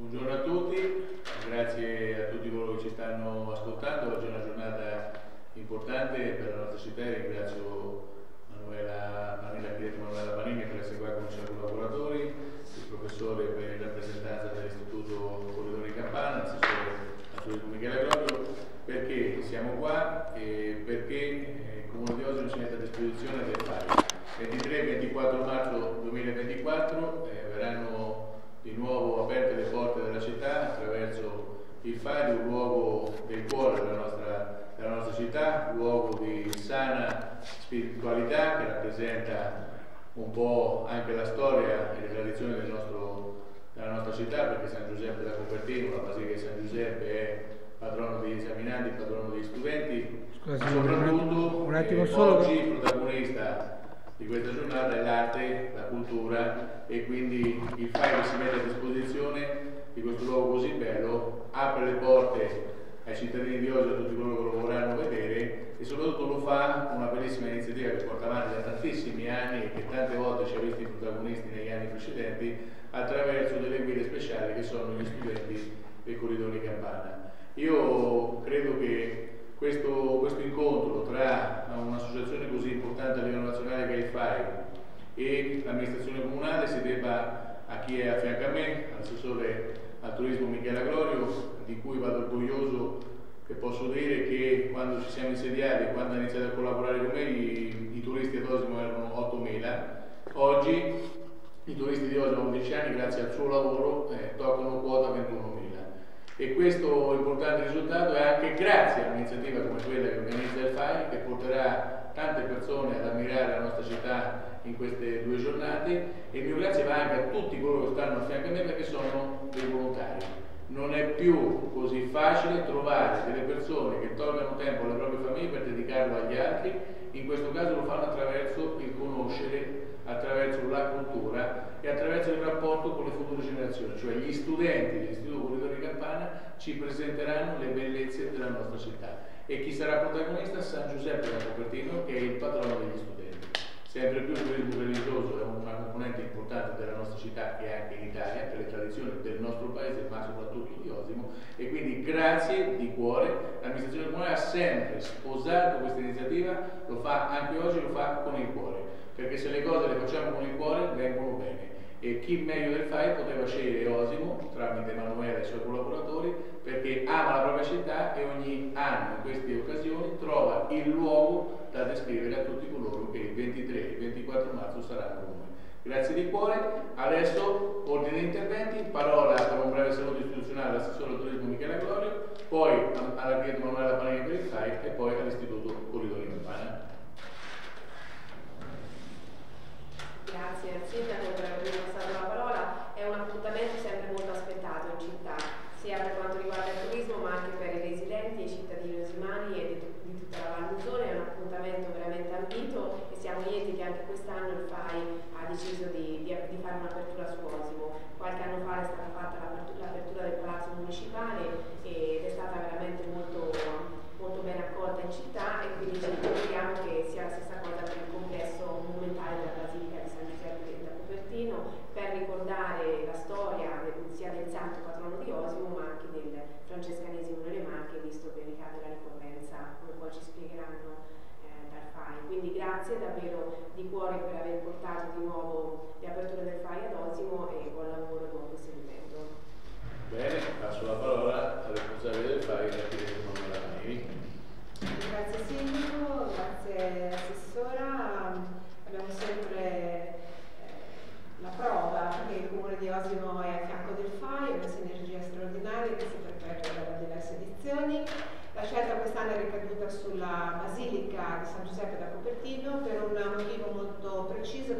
Buongiorno a tutti, grazie a tutti coloro che ci stanno ascoltando. Oggi è una giornata importante per la nostra città e ringrazio Manuela, l'architetto Manuela Panini per essere qua con i suoi collaboratori, il professore per rappresentanza dell'Istituto Corridori Campana, l'assessore Turismo Michele Agropio, perché siamo qua e perché eh, il Comune di Osimo ci mette a disposizione del FAI. 23 e 24 marzo 2024 eh, verranno di nuovo aperte le porte della città il FAI, un luogo del cuore della nostra, della nostra città, un luogo di sana spiritualità che rappresenta un po' anche la storia e le tradizioni del nostro, della nostra città, perché San Giuseppe da Copertino, la Basilica di San Giuseppe è patrono degli esaminanti, patrono degli studenti, Scusa, soprattutto un attimo eh, solo. oggi protagonista di questa giornata è l'arte, la cultura e quindi il FAI che si mette a disposizione di questo luogo così bello apre le porte ai cittadini di oggi, a tutti coloro che lo vorranno vedere e soprattutto lo fa con una bellissima iniziativa che porta avanti da tantissimi anni e che tante volte ci ha visti protagonisti negli anni precedenti attraverso delle guide speciali che sono gli studenti del corridoio di Campana. Io credo che questo, questo incontro tra un'associazione così importante a livello nazionale che è il FAI e l'amministrazione comunale si debba a chi è a fianco a me, all'assessore al turismo Michele Aglorio, di cui vado orgoglioso che posso dire che quando ci siamo insediati, quando ha iniziato a collaborare con me, i, i turisti ad Osimo erano 8.000, oggi i turisti di Osimo a 11 anni, grazie al suo lavoro, eh, toccano quota 21.000 e questo importante risultato è anche grazie a un'iniziativa come quella che organizza il FAI che porterà tante persone ad ammirare la nostra città in queste due giornate e il mio grazie va anche a tutti coloro che stanno a fianco a me perché sono dei volontari. Non è più così facile trovare delle persone che tolgano tempo alle proprie famiglie per dedicarlo agli altri, in questo caso lo fanno attraverso il conoscere, attraverso la cultura e attraverso il rapporto con le future generazioni, cioè gli studenti dell'Istituto Corridore di Campana ci presenteranno le bellezze della nostra città e chi sarà protagonista? San Giuseppe da Copertino che è il patrono degli studenti. Sempre più il turismo religioso è una componente importante della nostra città e anche in Italia, per le tradizioni del nostro paese, ma soprattutto di Osimo. E quindi grazie di cuore, l'amministrazione comunale ha sempre sposato questa iniziativa, lo fa anche oggi, lo fa con il cuore, perché se le cose le facciamo con il cuore vengono bene e chi meglio del FAI poteva scegliere Osimo tramite Emanuele e i suoi collaboratori perché ama la propria città e ogni anno in queste occasioni trova il luogo da descrivere a tutti coloro che il 23 e il 24 marzo saranno con. Grazie di cuore, adesso ordine di interventi, parola per un breve saluto istituzionale all'assessore al turismo Michele Glorio, poi all'architetto Manuela Panini per il FAI e poi all'istituto Corridori Campana. Grazie al Sindaco per avermi passato la parola. È un appuntamento sempre molto aspettato in città, sia per quanto riguarda il turismo ma anche per i residenti, i cittadini osimani e di, di tutta la Valmusone. È un appuntamento veramente ambito e siamo lieti che anche quest'anno il FAI ha deciso di, di, di fare un'apertura su Osimo. Qualche anno fa è stata fatta l'apertura del Palazzo Municipale ed è stata veramente molto, molto ben accolta in città e quindi ci auguriamo che sia la stessa cosa per il complesso monumentale della Basilica di San Giuseppe da Copertino per ricordare la storia sia del santo patrono di Osimo ma anche del francescanesimo nelle Marche visto che ricade la ricorrenza come poi ci spiegheranno eh, dal FAI quindi grazie davvero di cuore per aver portato di nuovo le aperture del FAI ad Osimo e buon lavoro e buon proseguimento Bene, passo la parola al responsabile del FAI l'architetto Manuela Panini Grazie Sindaco, grazie Assessora, abbiamo sempre eh, la prova che il Comune di Osimo è a fianco del FAI, è una sinergia straordinaria che si perpetua da diverse edizioni. La scelta quest'anno è ricaduta sulla Basilica di San Giuseppe da Copertino per un motivo molto preciso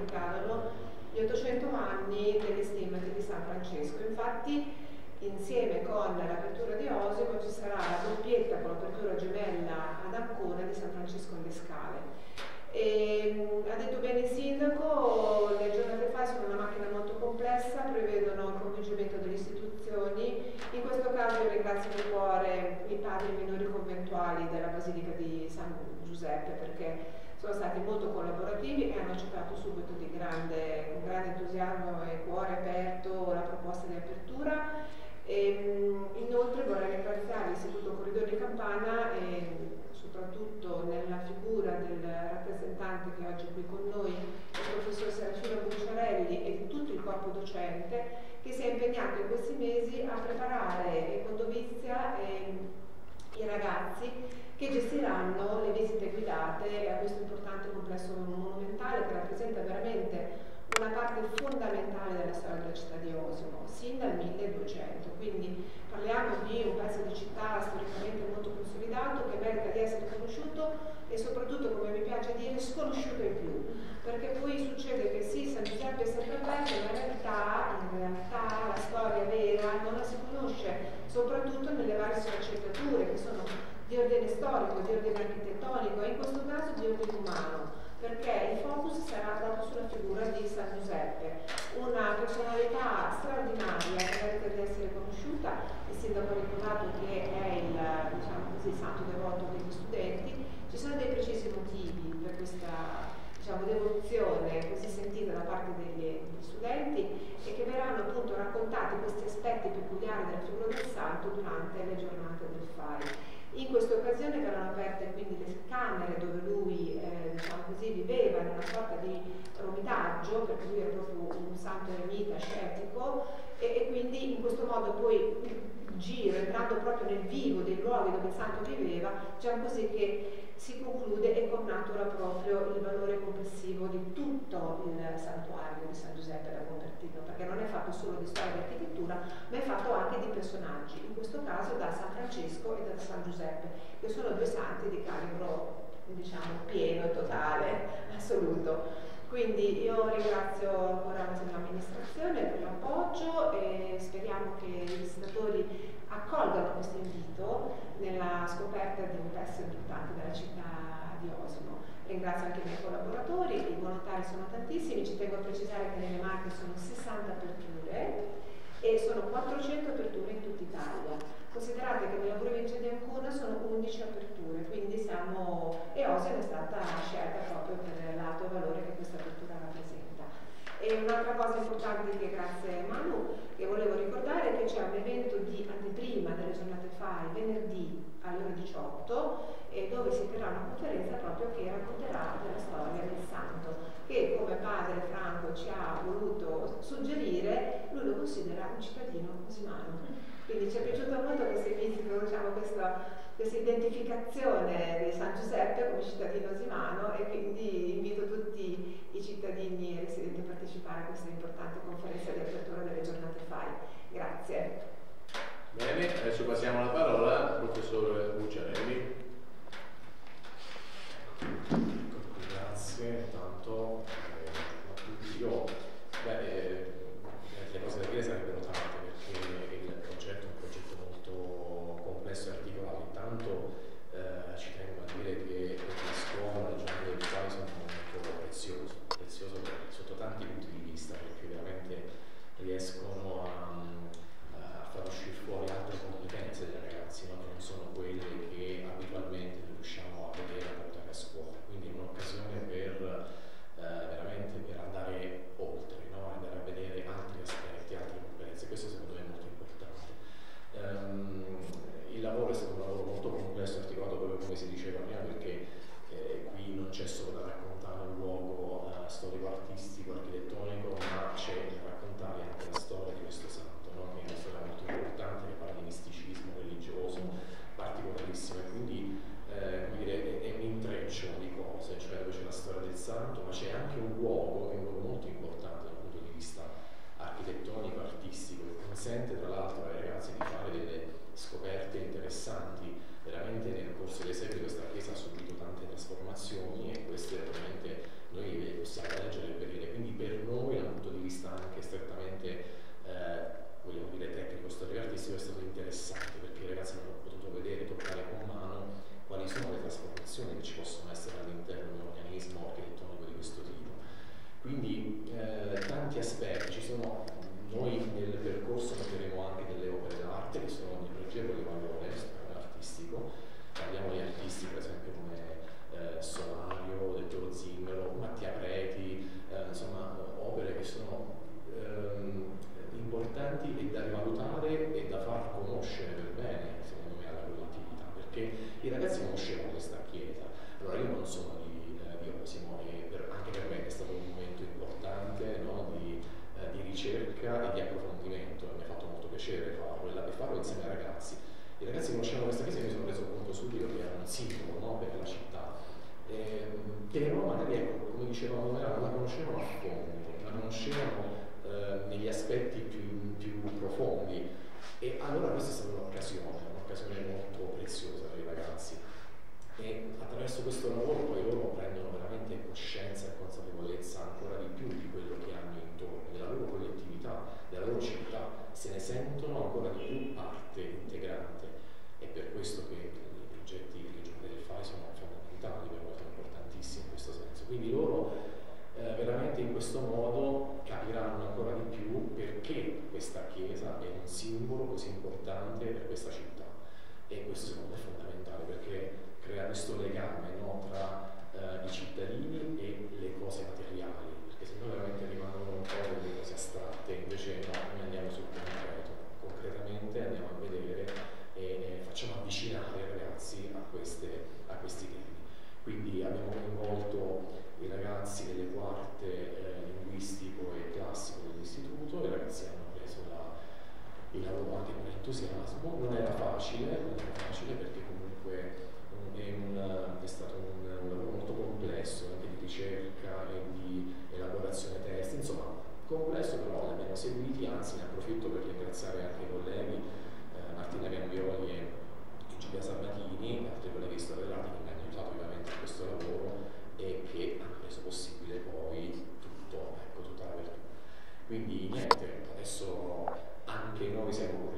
ricadono gli 800 anni delle stimmate di San Francesco. Infatti insieme con l'apertura di Osimo ci sarà la doppietta con l'apertura gemella ad Ancona di San Francesco in Scale. E, ha detto bene il sindaco, le giornate fa sono una macchina molto complessa, prevedono il coinvolgimento delle istituzioni. In questo caso io ringrazio di cuore i padri minori conventuali della Basilica di San Giuseppe perché sono stati molto collaborativi e hanno accettato subito grande, con grande entusiasmo e cuore aperto la proposta di apertura. E, ehm, inoltre vorrei ringraziare l'Istituto Corridoio di Campana e soprattutto nella figura del rappresentante che oggi è qui con noi, il professor Serafino Bucciarelli e di tutto il corpo docente che si è impegnato in questi mesi a preparare con dovizia eh, i ragazzi che gestiranno le visite guidate a questo importante complesso monumentale che rappresenta veramente una parte fondamentale della storia della città di Osimo, sin dal 1200. Quindi parliamo di un pezzo di città storicamente molto consolidato che merita di essere conosciuto e soprattutto, come mi piace dire, sconosciuto in più. Perché poi succede che sì, San Giuseppe è sempre aperto, ma in realtà, in realtà la storia vera non la si conosce, soprattutto nelle varie sfaccettature che sono di ordine storico, di ordine architettonico e in questo caso di ordine umano perché il focus sarà proprio sulla figura di San Giuseppe, una personalità straordinaria che merita di essere conosciuta, sindaco ha ricordato che è il diciamo così, santo devoto degli studenti, ci sono dei precisi motivi per questa diciamo, devozione così sentita da parte degli, degli, studenti e che verranno appunto raccontati questi aspetti peculiari della figura del santo durante le giornate del FAI. In questa occasione verranno aperte quindi le camere dove lui eh, diciamo così, viveva in una sorta di romitaggio, perché lui era proprio un santo eremita scettico e, e quindi in questo modo poi giro, entrando proprio nel vivo dei luoghi dove il santo viveva, diciamo così che si conclude e connatura proprio il valore complessivo di tutto il santuario di San Giuseppe da Convertino, perché non è fatto solo di storia di architettura, ma è fatto anche di personaggi, in questo caso da San Francesco e da San Giuseppe, che sono due santi di calibro diciamo pieno e totale, assoluto. Quindi io ringrazio ancora l'amministrazione per l'appoggio e speriamo che i visitatori accolgano questo invito nella scoperta di un pezzo importante della città di Osimo. Ringrazio anche i miei collaboratori, i volontari sono tantissimi, ci tengo a precisare che nelle Marche sono 60 aperture e sono 400 aperture in tutta Italia. Considerate che nella provincia di Ancona sono 11 aperture, quindi siamo, e Osimo è stata scelta proprio per l'alto valore che questa apertura rappresenta. E un'altra cosa importante che grazie a Manu che volevo ricordare è che c'è un evento di anteprima delle giornate FAI venerdì alle ore 18 e dove si terrà una conferenza proprio che racconterà della storia del santo che come padre Franco ci ha voluto suggerire lui lo considera un cittadino musulmano quindi ci è piaciuto molto questo inizio diciamo, questa, questa identificazione di San Giuseppe come cittadino osimano e quindi invito tutti i cittadini e residenti a partecipare a questa importante conferenza di apertura delle giornate FAI. Grazie. Adesso passiamo la parola al professor Bucciarelli. Grazie, tanto eh, a tutti. Io, beh, eh, le cose da dire sarebbero tante perché il progetto è un progetto molto complesso e articolato. Intanto eh, ci tengo a dire che la scuola, le giornate del quali sono molto preziose, prezioso sotto tanti punti di vista perché veramente riescono a far uscire fuori altre competenze dei ragazzi, no? che non sono quelle che abitualmente riusciamo a vedere a portare a scuola. Quindi è un'occasione per eh, veramente per andare oltre, no? andare a vedere altri aspetti, altre competenze. Questo secondo me è molto importante. Um, il lavoro è stato un lavoro molto complesso, articolato proprio come si diceva prima, perché eh, qui non c'è solo da raccontare un luogo uh, storico-artistico, architettonico, ma c'è da raccontare anche la storia di questo santo no? che è una storia molto importante, che parla di misticismo religioso particolarissimo e quindi eh, come dire, è, è, un intreccio di cose, cioè dove c'è la storia del santo, ma c'è anche un luogo che è un luogo molto importante dal punto di vista architettonico, artistico, che consente tra l'altro ai ragazzi di fare delle scoperte interessanti. Veramente nel corso dei secoli questa chiesa ha subito tante trasformazioni e queste ovviamente noi le possiamo leggere e vedere. Quindi per noi dal punto di vista anche strettamente eh, vogliamo dire tecnico, storico artistico, è stato interessante perché i ragazzi hanno potuto vedere, toccare con mano quali sono le trasformazioni che ci possono essere all'interno di un organismo architettonico di questo tipo. Quindi eh, tanti aspetti, ci sono, noi nel percorso noteremo anche delle opere d'arte che sono simbolo no, per la città, ehm, che però magari, ecco, come dicevamo, non la conoscevano a fondo, la conoscevano eh, negli aspetti più, più, profondi. E allora questa è stata un'occasione, un'occasione molto preziosa per i ragazzi. E attraverso questo lavoro poi loro prendono veramente coscienza e consapevolezza ancora di più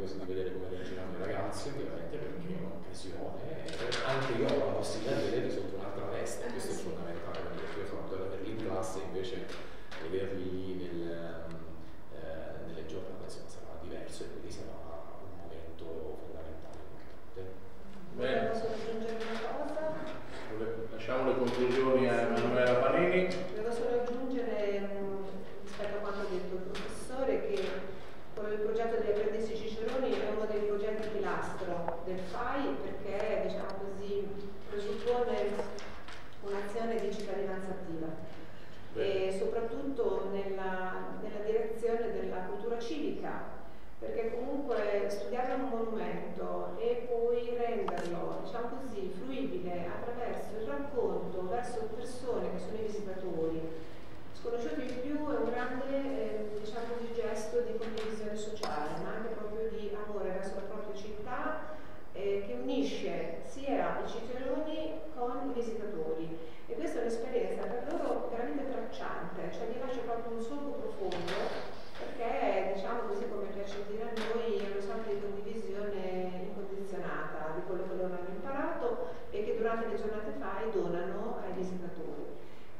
curioso di vedere come reagiranno i ragazzi, ovviamente perché è un'occasione, anche io ho la possibilità di vederli sotto un'altra veste, questo è fondamentale, perché io sono ancora per lì in classe invece vederli così fruibile attraverso il racconto verso persone che sono i visitatori. giornate fa e donano ai visitatori.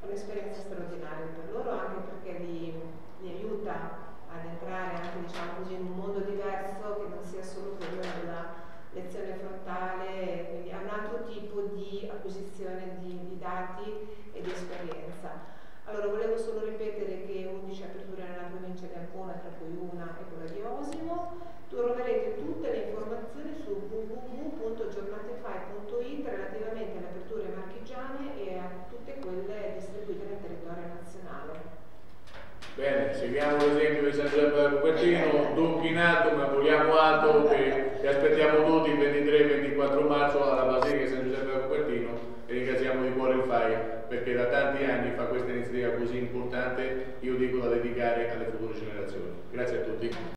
È un'esperienza straordinaria per loro anche perché li, li aiuta ad entrare anche diciamo così, in un mondo diverso che non sia solo quello della lezione frontale, quindi è un altro tipo di acquisizione di, di dati e di esperienza. Allora, volevo solo ripetere che 11 aperture nella provincia di Ancona, tra cui una è quella di Osimo. Troverete tutte le informazioni